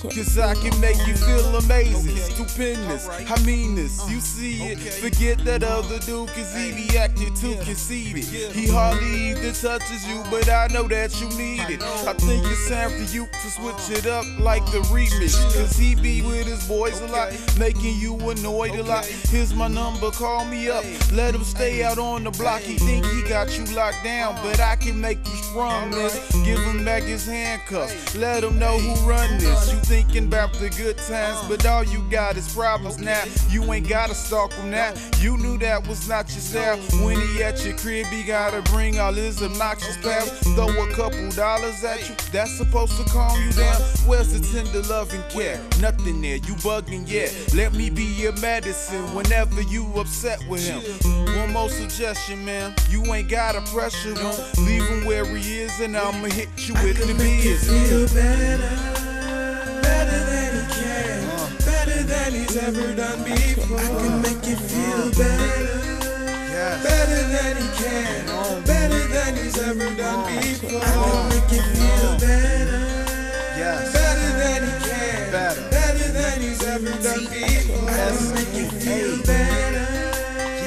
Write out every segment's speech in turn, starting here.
Cause I can make you feel amazing, stupendous. I mean this, you see it. Forget that other dude, cause he be acting too conceited. He hardly even touches you, but I know that you need it. I think it's time for you to switch it up like the remix. Cause he be with his boys a lot, making you annoyed a lot. Here's my number, call me up. Let him stay out on the block. He think he got you locked down, but I can make you this. Give him back his handcuffs. Let him know who run this. You thinking about the good times, but all you got is problems now. You ain't gotta stalk him now. You knew that was not your style. When he at your crib, he gotta bring all his obnoxious pals. Throw a couple dollars at you. That's supposed to calm you down. Where's the tender love and care? Nothing there. You bugging, yeah. Let me be your medicine whenever you upset with him. One more suggestion, man. You ain't gotta pressure him. Leave him where he is, and I'ma hit you with the biz. feel better, better than he can, uh. better than he's ever done before. I can make you feel better, Yes. better than he can, better than he's ever done before. I can make you feel better, Yes. better than he can, Better. better than he's ever done before. I can make you feel better,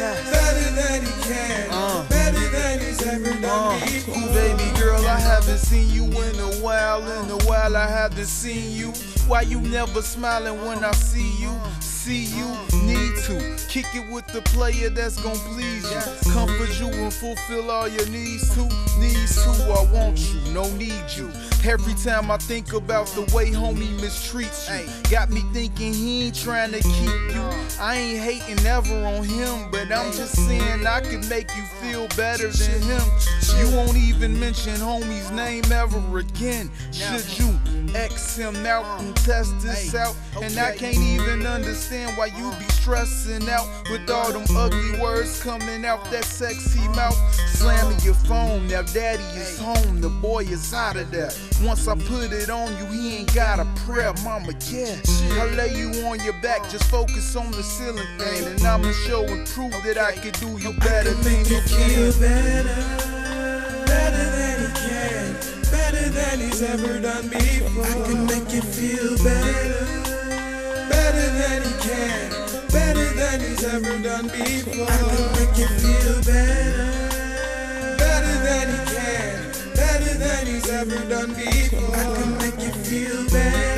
Yes. better than he can, Uh. better than he's ever Uh, done before. ooh, baby girl, I haven't seen you in a while. In a while, I haven't seen you. Why you never smiling when I see you? See you, need to kick it with the player that's gon' please you. Comfort you and fulfill all your needs too. Needs too, I want you, no need you. Every time I think about the way homie mistreats you, got me thinking he ain't trying to keep you. I ain't hating ever on him, but I'm just saying I could make you feel better than him. You won't even mention homie's name ever again. Should you X him out and test this out? And I can't even understand why you be stressing out with all them ugly words coming out that sexy mouth. Slamming your phone, now daddy is home, the boy is out of there. Once I put it on you, he ain't got a prayer, mama, yeah. I lay you on your back, just focus on the ceiling fan, and I'ma show and prove that I can do you better than you can. better ever done before. I can make you feel better, better than he can, better than he's ever done before. I can make you feel better, better than he can, better than he's ever done before. I can make you feel better,